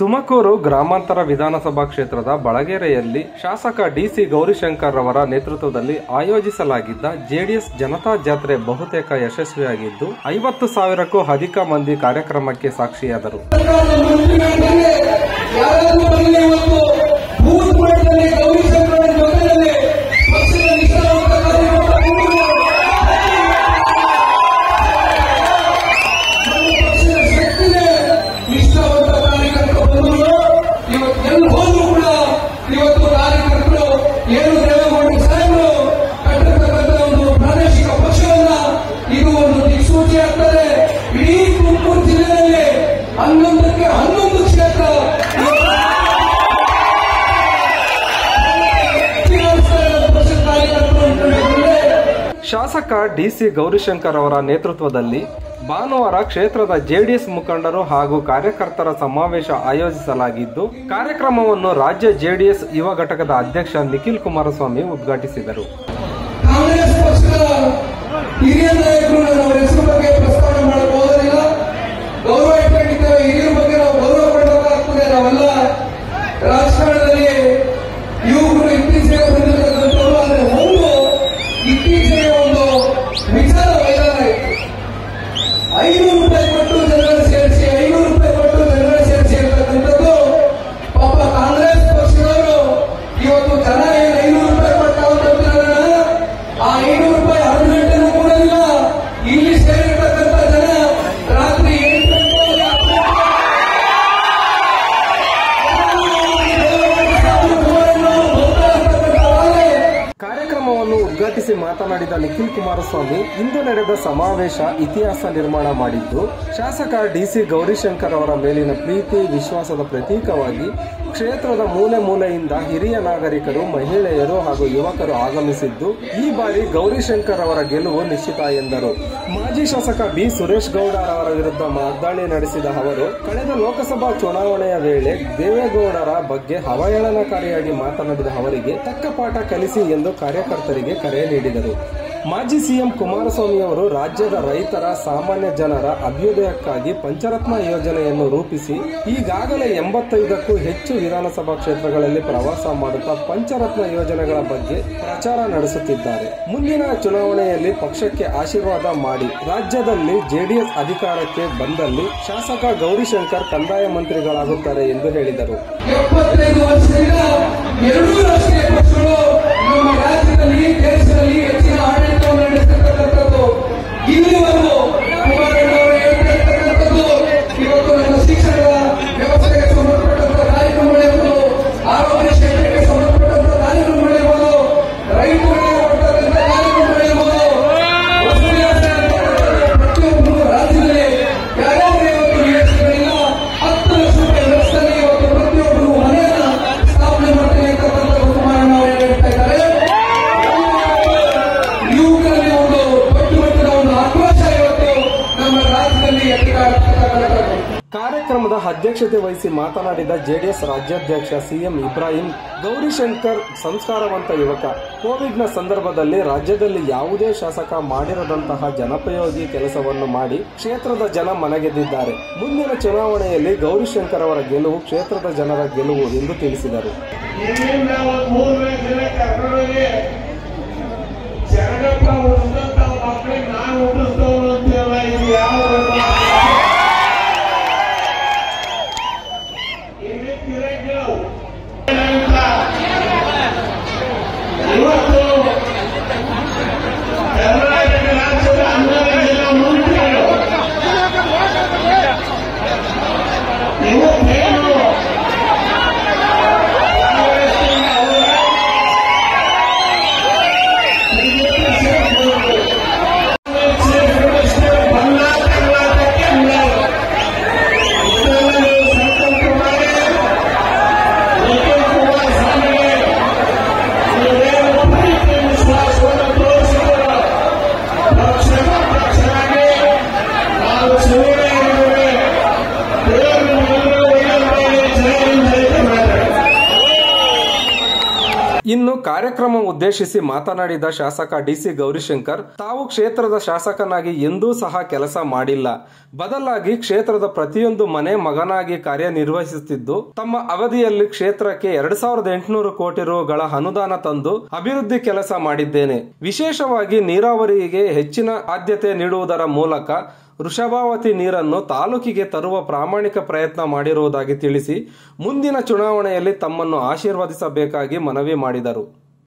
ತುಮಕೂರು ಗ್ರಾಮಾಂತರ ವಿಧಾನಸಭಾ ಕ್ಷೇತ್ರದ ಬಳಗೆರೆಯಲ್ಲಿ ಶಾಸಕ ಡಿಸಿ ಗೌರಿಶಂಕರ್ ರವರ ನೇತೃತ್ವದಲ್ಲಿ ಆಯೋಜಿಸಲಾಗಿದ್ದ ಜೆಡಿಎಸ್ ಜನತಾ ಜಾತ್ರೆ ಬಹುತೇಕ ಯಶಸ್ವಿಯಾಗಿದ್ದು, ಐವತ್ತು ಸಾವಿರಕ್ಕೂ ಅಧಿಕ ಮಂದಿ ಕಾರ್ಯಕ್ರಮಕ್ಕೆ ಸಾಕ್ಷಿಯಾದರು. ದಿಕ್ಸೂಚಿ ಆಗ್ತದೆ. ಇಡೀ ತುಮಕೂರು ಜಿಲ್ಲೆಯಲ್ಲಿ ಹನ್ನೊಂದಕ್ಕೆ ಹನ್ನೊಂದು ಕ್ಷೇತ್ರ. ಶಾಸಕ ಡಿಸಿ ಗೌರಿಶಂಕರ್ ಅವರ ನೇತೃತ್ವದಲ್ಲಿ ಭಾನುವಾರ ಕ್ಷೇತ್ರದ ಜೆಡಿಎಸ್ ಮುಖಂಡರು ಹಾಗೂ ಕಾರ್ಯಕರ್ತರ ಸಮಾವೇಶ ಆಯೋಜಿಸಲಾಗಿದ್ದು ಕಾರ್ಯಕ್ರಮವನ್ನು ರಾಜ್ಯ ಜೆಡಿಎಸ್ ಯುವ ಘಟಕದ ಅಧ್ಯಕ್ಷ ನಿಖಿಲ್ ಕುಮಾರಸ್ವಾಮಿ ಉದ್ಘಾಟಿಸಿದರು. ಕಾಂಗ್ರೆಸ್ ಪಕ್ಷದ ಹಿರಿಯ ನಾಯಕರು ನಾನು ಅವರ ಕಾರ್ಯಕ್ರಮವನ್ನು ಉದ್ಘಾಟಿಸಿ ಮಾತನಾಡಿದ ನಿಖಿಲ್ ಕುಮಾರಸ್ವಾಮಿ, ಇಂದು ನಡೆದ ಸಮಾವೇಶ ಇತಿಹಾಸ ನಿರ್ಮಾಣ ಮಾಡಿದ್ದು, ಶಾಸಕ ಡಿಸಿ ಗೌರಿಶಂಕರ್ ಅವರ ಮೇಲಿನ ಪ್ರೀತಿ, ವಿಶ್ವಾಸದ ಪ್ರತೀಕವಾಗಿ ಕ್ಷೇತ್ರದ ಮೂಲೆ ಮೂಲೆಯಿಂದ ಹಿರಿಯ ನಾಗರಿಕರು, ಮಹಿಳೆಯರು ಹಾಗೂ ಯುವಕರು ಆಗಮಿಸಿದ್ದು, ಈ ಬಾರಿ ಗೌರಿಶಂಕರ್ ಅವರ ಗೆಲುವು ನಿಶ್ಚಿತ ಎಂದರು. ಮಾಜಿ ಶಾಸಕ ಬಿ. ಸುರೇಶ್ ಗೌಡ ಅವರ ವಿರುದ್ಧ ವಾಗ್ದಾಳಿ ನಡೆಸಿದ ಅವರು, ಕಳೆದ ಲೋಕಸಭಾ ಚುನಾವಣೆಯ ವೇಳೆ ದೇವೇಗೌಡರ ಬಗ್ಗೆ ಅವಹೇಳನಕಾರಿಯಾಗಿ ಮಾತನಾಡಿದ ಅವರಿಗೆ ತಕ್ಕ ಪಾಠ ಕಲಿಸಿ ಎಂದು ಕಾರ್ಯಕರ್ತರಿಗೆ ಕರೆ ನೀಡಿದರು. ಮಾಜಿ ಸಿಎಂ ಕುಮಾರಸ್ವಾಮಿ ಅವರು ರಾಜ್ಯದ ರೈತರ ಸಾಮಾನ್ಯ ಜನರ ಅಭ್ಯುದಯಕ್ಕಾಗಿ ಪಂಚರತ್ನ ಯೋಜನೆಯನ್ನು ರೂಪಿಸಿ ಈಗಾಗಲೇ ಎಂಬತ್ತೈದಕ್ಕೂ ಹೆಚ್ಚು ವಿಧಾನಸಭಾ ಕ್ಷೇತ್ರಗಳಲ್ಲಿ ಪ್ರವಾಸ ಮಾಡುತ್ತಾ ಪಂಚರತ್ನ ಯೋಜನೆಗಳ ಬಗ್ಗೆ ಪ್ರಚಾರ ನಡೆಸುತ್ತಿದ್ದಾರೆ. ಮುಂದಿನ ಚುನಾವಣೆಯಲ್ಲಿ ಪಕ್ಷಕ್ಕೆ ಆಶೀರ್ವಾದ ಮಾಡಿ. ರಾಜ್ಯದಲ್ಲಿ ಜೆಡಿಎಸ್ ಅಧಿಕಾರಕ್ಕೆ ಬಂದಲ್ಲಿ ಶಾಸಕ ಗೌರಿಶಂಕರ್ ಕಂದಾಯ ಮಂತ್ರಿಗಳಾಗುತ್ತಾರೆ ಎಂದು ಹೇಳಿದರು. ಕಾರ್ಯಕ್ರಮದ ಅಧ್ಯಕ್ಷತೆ ವಹಿಸಿ ಮಾತನಾಡಿದ ಜೆಡಿಎಸ್ ರಾಜ್ಯಾಧ್ಯಕ್ಷ ಸಿಎಂ ಇಬ್ರಾಹಿಂ ಗೌರಿಶಂಕರ್ ಸಂಸ್ಕಾರವಂತ ಯುವಕ. ಕೋವಿಡ್ನ ಸಂದರ್ಭದಲ್ಲಿ ರಾಜ್ಯದಲ್ಲಿ ಯಾವುದೇ ಶಾಸಕ ಮಾಡಿರದಂತಹ ಜನಪಯೋಗಿ ಕೆಲಸವನ್ನು ಮಾಡಿ ಕ್ಷೇತ್ರದ ಜನ ಮನಗೆದ್ದಿದ್ದಾರೆ. ಮುಂದಿನ ಚುನಾವಣೆಯಲ್ಲಿ ಗೌರಿಶಂಕರ್ ಅವರ ಗೆಲುವು ಕ್ಷೇತ್ರದ ಜನರ ಗೆಲುವು ಎಂದು ತಿಳಿಸಿದರು. Henrique é Negão. ಕಾರ್ಯಕ್ರಮ ಉದ್ದೇಶಿಸಿ ಮಾತನಾಡಿದ ಶಾಸಕ ಡಿಸಿ ಗೌರಿಶಂಕರ್, ತಾವು ಕ್ಷೇತ್ರದ ಶಾಸಕನಾಗಿ ಎಂದೂ ಸಹ ಕೆಲಸ ಮಾಡಿಲ್ಲ. ಬದಲಾಗಿ ಕ್ಷೇತ್ರದ ಪ್ರತಿಯೊಂದು ಮನೆ ಮಗನಾಗಿ ಕಾರ್ಯನಿರ್ವಹಿಸುತ್ತಿದ್ದು, ತಮ್ಮ ಅವಧಿಯಲ್ಲಿ ಕ್ಷೇತ್ರಕ್ಕೆ ಎರಡ್ ಸಾವಿರದ ಎಂಟುನೂರು ಕೋಟಿ ರುಗಳ ಅನುದಾನ ತಂದು ಅಭಿವೃದ್ಧಿ ಕೆಲಸ ಮಾಡಿದ್ದೇನೆ. ವಿಶೇಷವಾಗಿ ನೀರಾವರಿಗೆ ಹೆಚ್ಚಿನ ಆದ್ಯತೆ ನೀಡುವುದರ ಮೂಲಕ ವೃಷಭಾವತಿ ನೀರನ್ನು ತಾಲೂಕಿಗೆ ತರುವ ಪ್ರಾಮಾಣಿಕ ಪ್ರಯತ್ನ ಮಾಡಿರುವುದಾಗಿ ತಿಳಿಸಿ, ಮುಂದಿನ ಚುನಾವಣೆಯಲ್ಲಿ ತಮ್ಮನ್ನು ಆಶೀರ್ವದಿಸಬೇಕಾಗಿ ಮನವಿ ಮಾಡಿದರು.